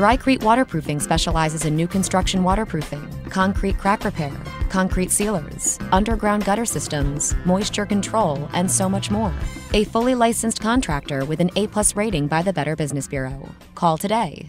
Drycrete Waterproofing specializes in new construction waterproofing, concrete crack repair, concrete sealers, underground gutter systems, moisture control, and so much more. A fully licensed contractor with an A-plus rating by the Better Business Bureau. Call today